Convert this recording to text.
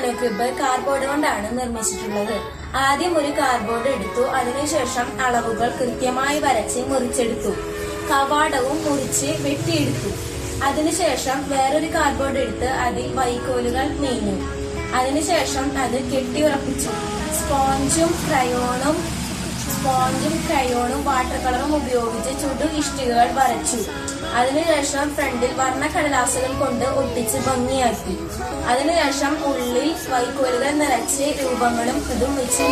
Nano cube cardboard കൊണ്ടാണ് നിർമ്മിച്ചിട്ടുള്ളത്. ആദ്യം ഒരു കാർഡ്ബോർഡ് എടുത്തു. അതിനുശേഷം അളവുകൾ കൃത്യമായി വരച്ച് മുറിച്ചെടുത്തു. കവാടവും മുറിച്ച് വെട്ടിയെടുത്തു. അതിനുശേഷം വേറൊരു കാർഡ്ബോർഡ് എടുത്ത് അതിൽ വൈക്കോലുകൾ നീങ്ങി. അതിനുശേഷം അത് കെട്ടിയുറപ്പിച്ചു. സ്പോഞ്ചും ക്രയോണും സ്പോഞ്ചും ക്രയോണും വാട്ടർ കളറും ഉപയോഗിച്ച് ചുടു ഇഷ്ടികകൾ വരച്ചു. അതിനുശേഷം ഫ്രണ്ടിൽ വർണക്കടലാസുകൾ കൊണ്ട് ഒട്ടിച്ച് ഭംഗിയാക്കി. അതിനുശേഷം ഉള്ളിൽ വൈക്കോലുകൾ നിറച്ച് രൂപങ്ങളും ഇതും വെച്ച്